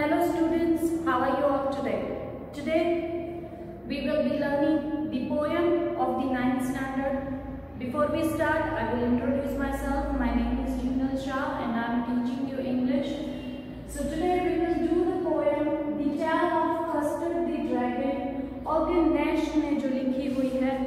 Hello students, how are you all today? Today we will be learning the poem of the ninth standard. Before we start, I will introduce myself. My name is Jinal Shah and I am teaching you English. So today we will do the poem The Tale of Custard the Dragon ऑर्गन Nash ने जो लिखी हुई है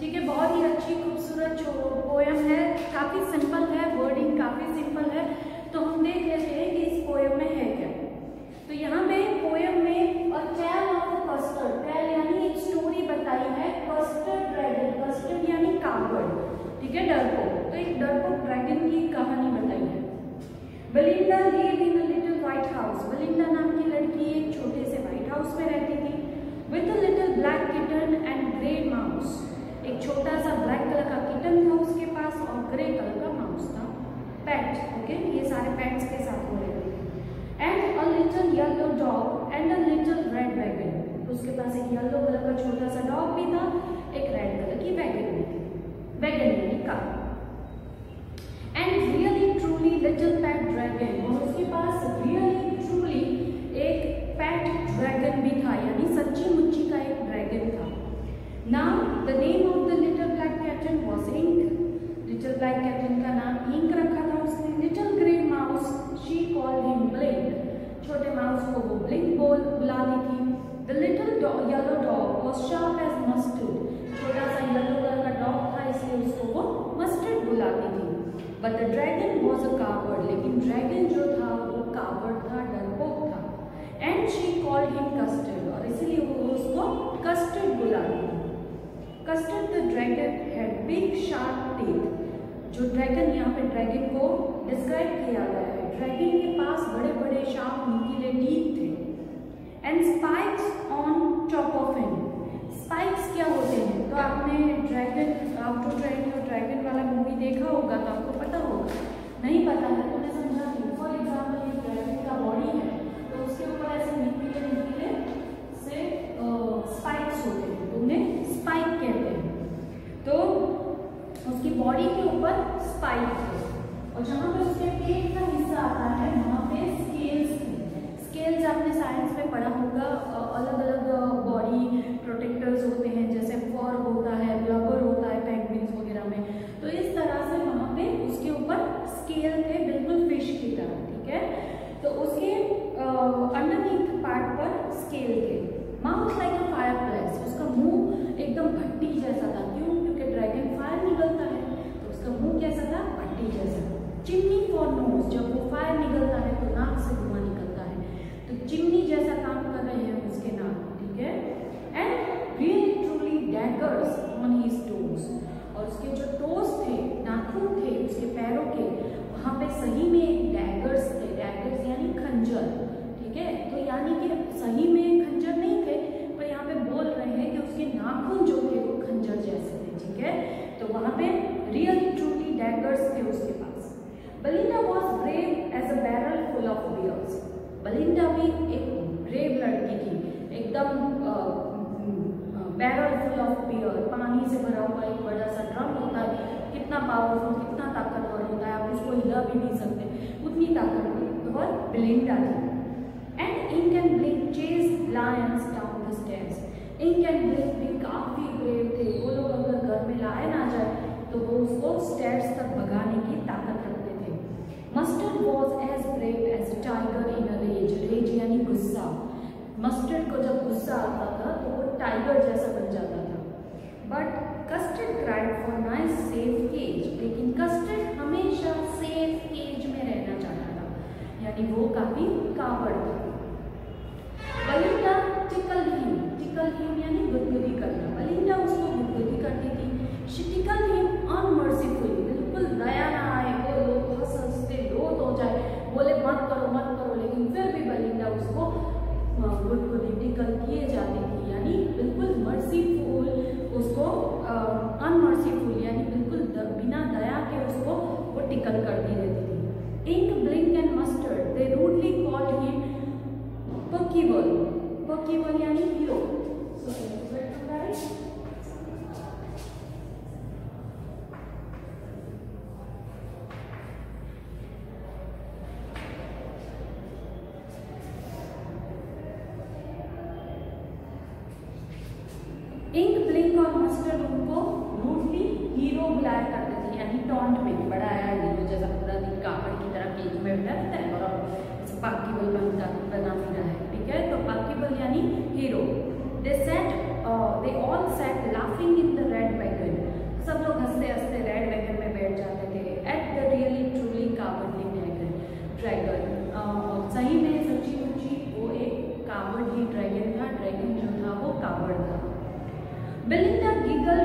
ठीक है बहुत ही अच्छी खूबसूरत पोएम है काफ़ी सिंपल है वर्डिंग काफ़ी सिंपल है तो हम देख लेते हैं कि इस पोएम में है क्या तो यहाँ पे पोएम में और टेल ऑफ़ कस्टर्ड टेल यानी एक स्टोरी बताई है कस्टर्ड ड्रैगन कस्टर्ड यानी कावड़ ठीक है तो ड्रैगन की कहानी बताई है। Belinda live in a little white house Belinda नाम की लड़की एक छोटे से व्हाइट हाउस में रहती थी with a little black kitten and grey mouse एक छोटा सा ब्लैक कलर का किटन था उसके पास और ग्रे कलर का माउस था पेट ओके ये सारे पेट्स के साथ हो रहे थे and a little yellow dog and a little red wagon उसके पास एक येलो कलर का छोटा सा डॉग भी था एक रेड कलर की वैगन भी थी वैगन यानी car and really truly little pet dragon और उसके पास रियली ट्रूली एक पैट ड्रैगन भी था यानी सच्ची मुच्ची का एक ड्रैगन था now the name of the little black kitten was Ink little black kitten का नाम इंक रखा था उसने little grey mouse she called him Blink छोटे माउस को वो ब्लिंक बोल बुलाती थी the little yellow dog was sharp as mustard छोटा सा येलो कलर का डॉग था इसलिए उसको वो मस्टर्ड बुलाती थी but the dragon was a coward लेकिन ड्रैगन जो था, वो कावर्ड था, डरपोक था। And she called him Custard और इसीलिए वो उसको कस्टर्ड बुलाती Custard the dragon had big sharp teeth जो ड्रैगन यहाँ पे ड्रैगन को डिस्क्राइब किया गया है। ड्रैगन के पास बड़े बड़े शार्प नुकीले टीथ थे। And spikes on top of him spikes क्या होते हैं? तो आपने ड्रैगन आप टू ट्रेन योर ड्रैगन वाला मूवी देखा होगा तो आपको पता होगा नहीं पता है तो मैं समझाती हूँ फॉर एग्ज़ाम्पल ये ड्रैगन का बॉडी है तो उसके ऊपर ऐसे नुकीले नुकीले से स्पाइक्स होते हैं तो उन्हें स्पाइक कहते हैं तो उसकी बॉडी के ऊपर स्पाइक है और जहाँ पे उसके पेट का हिस्सा आता है वहाँ पे स्केल्स स्केल्स आपने साइंस में पढ़ा होगा अलग अलग बॉडी प्रोटेक्टर्स होते हैं जैसे फॉर होता है ब्लबर होता है पेंगुइन्स वगैरह में तो इस तरह से वहाँ पे उसके ऊपर स्केल थे बिल्कुल फ़िश की तरह ठीक है तो उसके अंडरनीथ पार्ट पर स्केल थे mouth like a fireplace उसका मुँह एकदम भट्टी जैसा था क्यों क्योंकि ड्रैगन फायर निकलता है तो उसका मुँह कैसा था भट्टी जैसा चिमनी फॉर नोज़ जब वो फायर निकलता है तो नाक से धुआँ निकलता है तो चिमनी जैसा काम कर रहे हैं उसके नाक ठीक है and really truly daggers on his toes और उसके जो टोज थे नाखून थे उसके पैरों के वहाँ पे सही में डैगर्स थे डैगर्स यानी खंजर ठीक है तो यानी कि सही में खंजर नहीं थे पर यहाँ पे बोल रहे हैं कि उसके नाखून जो थे वो खंजर जैसे थे ठीक है तो वहाँ पे रियली ट्रूली डैगर्स थे उसके पास Belinda was brave as a barrel full of bears Belinda भी एक ब्रेव लड़की थी एकदम बैरल फुल ऑफ़ बियर पानी से भरा हुआ एक बड़ा सा ड्रम होता है। कितना पावरफुल कितना ताकतवर होता है। आप उसको हिला भी नहीं सकते। उतनी ताकतवर बिलिंडा थी and Ink and Blink chase lions down the stairs Ink and Blink भी काफ़ी ब्रेव थे। वो लोग अगर घर में लाए ना जाए तो वो उसको स्टेयर्स तक भगाने की ताकत रखते थे। Mustard was as brave as tiger in a rage rage यानी गुस्सा। मस्टर्ड को जब गुस्सा आता था तो वो टाइगर जैसा बन जाता था। But Custard cried for nice safe cage लेकिन कस्टर्ड हमेशा सेफ़ केज में रहना चाहता था। यानी वो काफ़ी कावड़ था। Belinda tickle him tickle him यानी गुदगुदी करना। बलिंडा उसको गुदगुदी करती थी। टिकल हिम बिल्कुल दया K1 यानी ज़ीरो सो है इंक ब्लिंक और उनको रूटली हीरो बुलाया करते थे। यानी टॉन्ट में बड़ा आया जैसा पूरा दिन कापड़ की तरह केक में बैठा रहता है और बाकी वही बना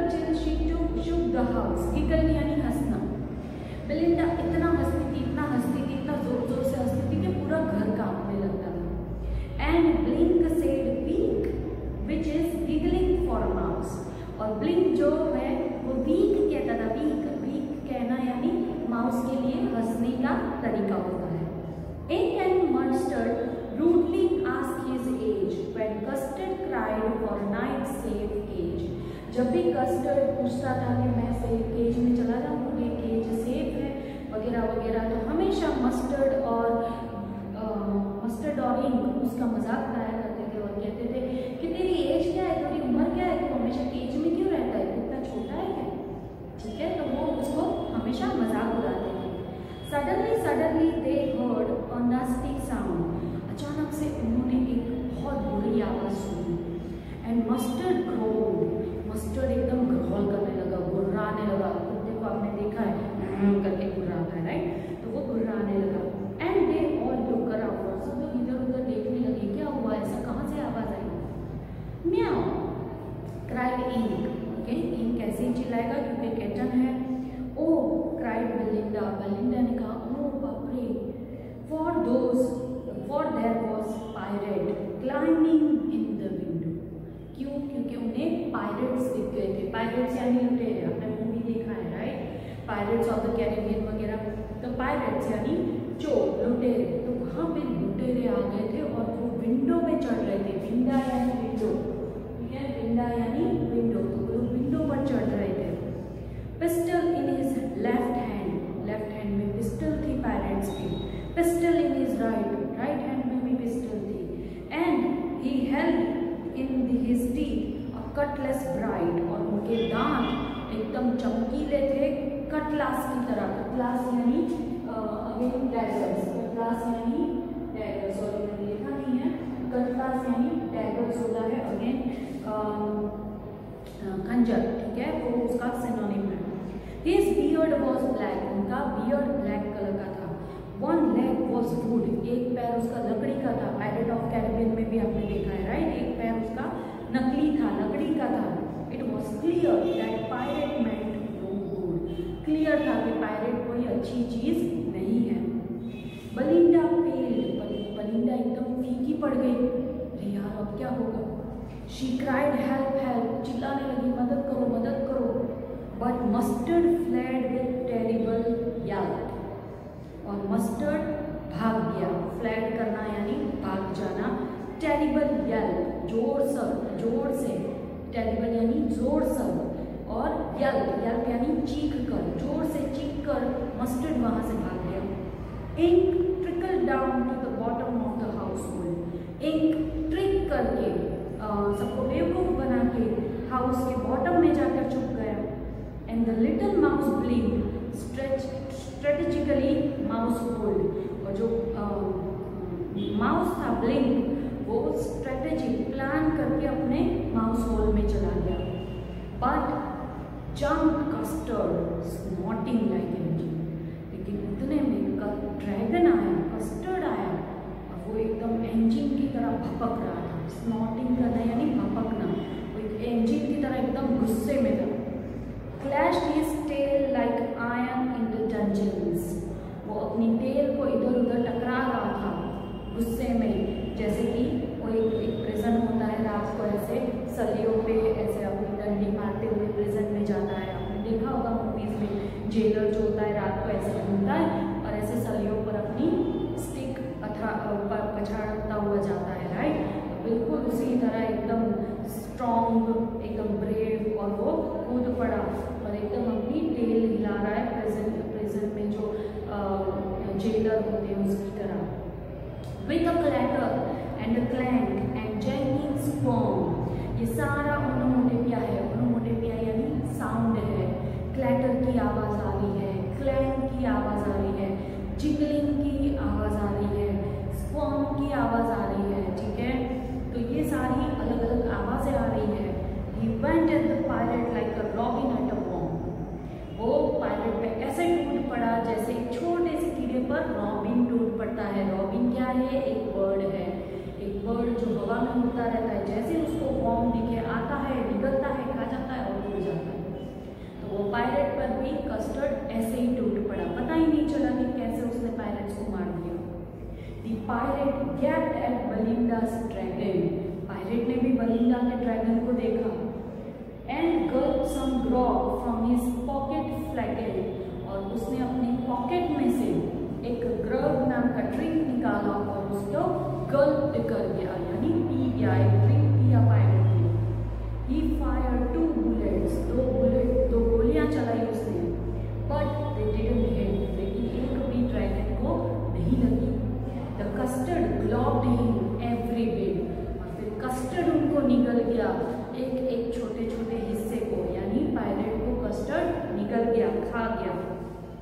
giggle she took, shook the house. Giggle giggle यानी हंसना बेलिंडा इतना हंसती थी इतना हंसती थी इतना ज़ोर ज़ोर से हंसती थी कि पूरा घर कांपने लगता था and Blink said week which is giggling for mouse और ब्लिंक जो है वो वीक कहता था वीक वीक कहना यानी माउस के लिए हंसने का तरीका होता है एक and Mustard rudely asked his age when custard cried for night safe cage जब भी कस्टर्ड पूछता था कि मैं से केज में चला जाऊँ ये केज सेफ़ है वगैरह वगैरह तो हमेशा मस्टर्ड और आ, मस्टर्ड और इंक उसका मज़ाक उड़ाया करते थे और कहते थे कि तेरी एज क्या है तेरी उम्र क्या है तू हमेशा केज में क्यों रहता है इतना छोटा है क्या ठीक है तो वो उसको हमेशा मज़ाक उड़ाते थे suddenly suddenly they heard a nasty sound अचानक से उन्होंने एक बहुत बुरी आवाज़ सुनी एंड मस्टर्ड ग्रोड मस्टर्ड एकदम ग्रोल करने लगा गुर्राने लगा कुत्ते को आपने देखा है करके गुर्राता है राइट तो वो गुर्राने लगा and they all look around सब लोग इधर उधर देखने लगे क्या हुआ ऐसा कहाँ से आवाज़ आई म्याओ इंक ओके इंक कैसे ही चिल्लाएगा? क्योंकि कैटन है। ओ क्राइड बेलिंडा बेलिंडा ने कहा ओ बाप रे for those for there was pirate climbing in the window क्यों? क्योंकि उन्हें पायरेट्स दिख गए थे। पायरेट्स यानी लुटेरे आपने मूवी देखा है right pirates of the Caribbean वगैरह। तो पायरेट्स यानी चोर, लुटेरे। तो वहाँ पे लुटेरे आ गए थे और वो विंडो में चढ़ रहे थे विंडा यानी विंडो ठीक है विंडा यानी विंडो तो वो लोग विंडो पर चढ़ रहे थे pistol in his left hand left hand में पिस्टल थी पायरेट्स की pistol in his right right hand में भी पिस्टल थी and he held in his teeth a cutlass bright और उनके दांत एकदम चमकीले थे कटलास की तरह। कटलास यानी अगेन डैगर्स कटलास यानी डैगर्स सॉरी मैंने लिखा नहीं है। कटलास यानी डैगर्स होता है अगेन खंजर, ठीक है? वो उसका सिनोनिम है। हिज बियर्ड वॉज़ ब्लैक उनका बियर्ड ब्लैक कलर का था। वन लेग वॉज़ वुड एक पैर उसका लकड़ी का था। पायरेट ऑफ़ कैरिबियन में भी आपने देखा है राइट एक पैर उसका नकली था। था it was clear that pirate meant no good clear था कि पायरेट कोई अच्छी चीज़ नहीं है। बलिंडा पेल बलिंडा एकदम फीकी पड़ गई। अरे यार, अब क्या होगा? शी क्राइड हेल्प हेल्प चिल्लाने लगी, मदद करो मदद करो! But Mustard fled with terrible yowl और मस्टर्ड भाग गया। फ्लैट करना यानी भाग जाना। टेरिबल यल्प ज़ोर सर ज़ोर से। टेरिबल यानी ज़ोर सर और यल्प यल्प यानी चीख कर, ज़ोर से चीख कर मस्टर्ड वहाँ से भाग गया। Ink trickle down to the bottom of the household Ink trick करके सबको बेवकूफ़ बना के हाउस के बॉटम में जाकर छुप गया। And the little mouse Blink stretch strategically mouse holed और जो माउस था ब्लिंक वो स्ट्रेटेजिक प्लान करके अपने माउस होल में चला गया। But jump Custard snorting like engine लेकिन इतने में ड्रैगन आया कस्टर्ड आया और वो एकदम इंजन की तरह भपक रहा था। स्नॉटिंग करना यानी भपकना। वो एक इंजन की तरह एकदम गुस्से में था। Clash his tail like iron in the dungeons वो अपनी टेल को इधर उधर टकरा रहा था गुस्से में। जैसे कि वो एक, प्रिजन होता है रात को ऐसे सलियों पे ऐसे अपनी डंडी मारते हुए प्रिजन में जाता है आपने देखा होगा मूवीज़ में जेलर जो होता है, रात को ऐसे घूमता है और ऐसे सलियों पर अपनी स्टिक अथा पछाड़ता हुआ जाता है राइट बिल्कुल उसी तरह एकदम स्ट्रॉन्ग एकदम ब्रेव और वो कूद पड़ा और एकदम अपनी टेल हिला रहा है प्रेजेंट प्रेजेंट में जो जेलर होते हैं उसकी तरह। With a clatter and a clank and jangling स्पॉन्ग ये सारा उन्होंने क्या है। ओनोमोटोपिया यानी साउंड है। क्लैटर की आवाज़ आ रही है क्लैंग की आवाज़ आ रही है, जिंगलिंग की आवाज़ आ रही है, स्पॉन की आवाज़ आ रही है, ठीक है? तो ये सारी अलग अलग आवाज़ें आ रही है। He went at the pirate like a robin at a worm. वो पायलट पे ऐसे टूट पड़ा जैसे एक छोटे से कीड़े पर रॉबिन टूट पड़ता है। रॉबिन क्या है? एक बर्ड है। एक बर्ड जो हवा में उड़ता रहता है। जैसे उसको वॉर्म दिखे, आता है, निकलता है है है वो पायलट पर भी कस्टर्ड ऐसे ही टूट पड़ा। पता ही नहीं चला कि कैसे उसने पायलट्स को मार दिया। The pirate gaped at Belinda's dragon. Pilot ने भी बलिंडा के ड्रैगन को देखा and gulped some grog from his pocket flagon और उसने अपने पॉकेट में से एक ग्रग नाम का ड्रिंक निकाला और उसको गल्प कर गया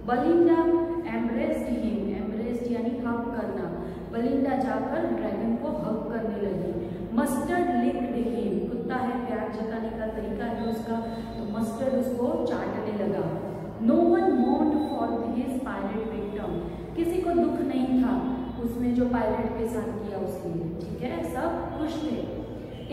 बलिंडा एम्ब्रेस्ड हिम एम्ब्रेस्ड यानी हग करना। बलिंडा जाकर ड्रैगन को हग करने लगी। मस्टर्ड लिक्ड हिम कुत्ता है प्यार जताने का तरीका है उसका। तो मस्टर्ड उसको चाटने लगा। No one mourned for his pilot victim किसी को दुख नहीं था। उसने जो पायलट के साथ किया लिए। ठीक है? सब खुश थे।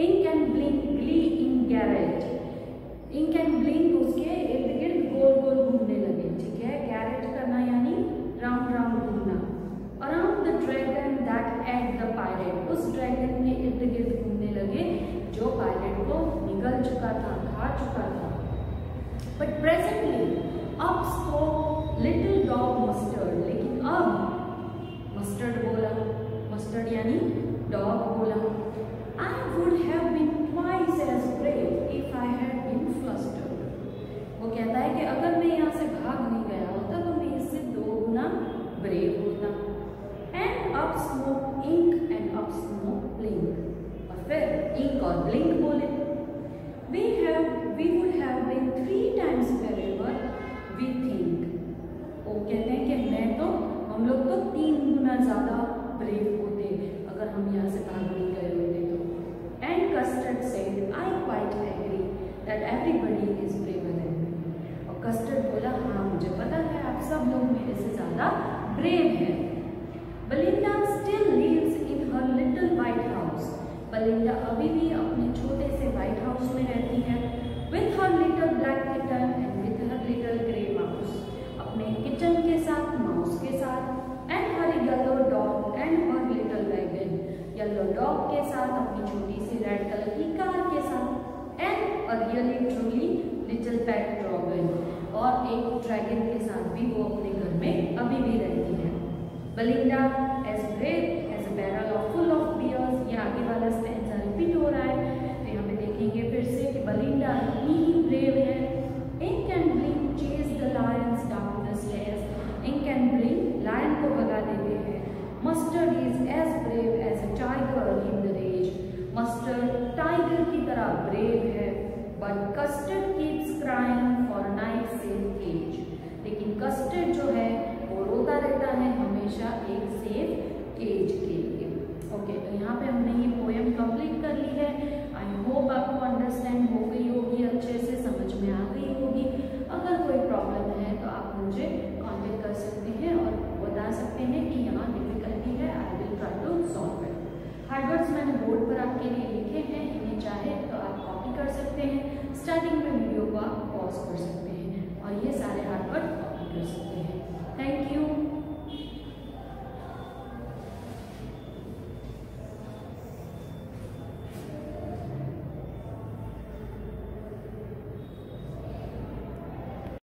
Ink and Blink glee in garret Ink and Blink उसके इर्द गिर्द गोल गोल घूमने लगे ठीक है गैरेट करना यानी राउंड राउंड घूमना around the dragon that ate the pilot उस ड्रैगन के इर्द गिर्द घूमने लगे जो पायलट को निकल चुका था खा चुका था बट प्रेजेंटली अब स्पोक लिटिल डॉग मस्टर्ड लेकिन अब मस्टर्ड बोला मस्टर्ड यानी डॉग बोला I would have been twice as brave if I had been flustered वो कहता है कि अगर मैं यहाँ से भाग नहीं गया होता तो मैं इससे दो गुना ब्रेव होता and up smoke Ink and up smoke Blink और फिर इंक और ब्लिंक बोले we have we would have been three times wherever we think वो कहते हैं कि मैं तो हम लोग तो तीन गुना ज़्यादा ब्रेव होते अगर हम यहाँ से भाग नहीं गए होते तो and Custard said I quite agree that everybody is braver than me और कस्टर्ड बोला हाँ मुझे पता है आप सब लोग मेरे से ज़्यादा ब्रेव हैं। Belinda still lives in her little white house Belinda अभी भी अपने छोटे से व्हाइट हाउस में रहती है with her little black kitten and with her little grey mouse अपने किचन के साथ माउस के साथ and her yellow dog and her little wagon yellow dog के साथ, अपनी छोटी सी रेड कलर की कार के साथ and a really truly little pet dragon और एक ड्रैगन के साथ भी वो अपने में अभी भी रहती है। Belinda as brave as barrel of full of bears ये आगे वाला स्टेंजा रिपीट हो रहा है। तो यहाँ पे देखेंगे फिर से कि बलिंडा इतनी ही ब्रेव है। Ink and Blink chase the lions down the stairs Ink and Blink lion को भगा देते हैं। Mustard is as brave as a tiger in the rage Mustard tiger की तरह ब्रेव है but Custard keeps crying for night safe cage Custard जो है, वो रोता रहता है हमेशा एक सेफ़ केज के लिए। ओके तो यहाँ पे हमने ये पोएम कंप्लीट कर ली है। आई होप आपको अंडरस्टैंड हो गई